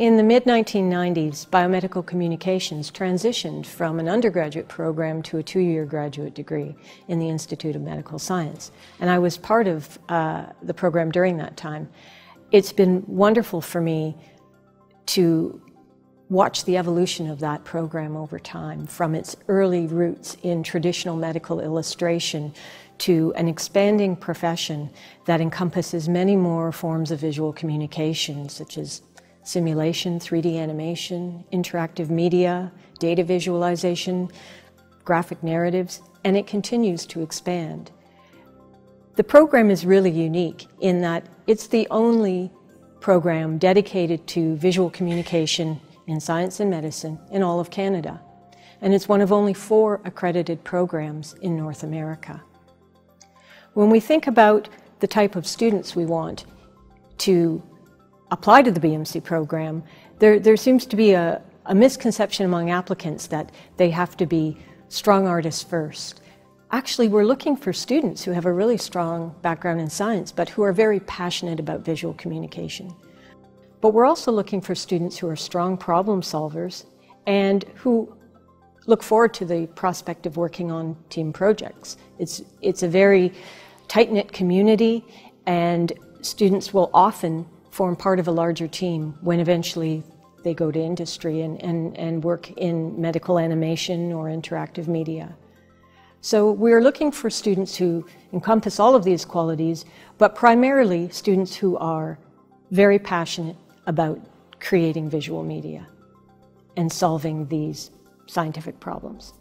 In the mid 1990s, biomedical communications transitioned from an undergraduate program to a two year graduate degree in the Institute of Medical Science. And I was part of uh, the program during that time. It's been wonderful for me to watch the evolution of that program over time from its early roots in traditional medical illustration to an expanding profession that encompasses many more forms of visual communication, such as simulation, 3D animation, interactive media, data visualization, graphic narratives, and it continues to expand. The program is really unique in that it's the only program dedicated to visual communication in science and medicine in all of Canada. And it's one of only four accredited programs in North America. When we think about the type of students we want to apply to the BMC program, there, there seems to be a, a misconception among applicants that they have to be strong artists first. Actually, we're looking for students who have a really strong background in science, but who are very passionate about visual communication. But we're also looking for students who are strong problem solvers and who look forward to the prospect of working on team projects. It's, it's a very tight-knit community and students will often form part of a larger team when eventually they go to industry and, and, and work in medical animation or interactive media. So we're looking for students who encompass all of these qualities, but primarily students who are very passionate about creating visual media and solving these scientific problems.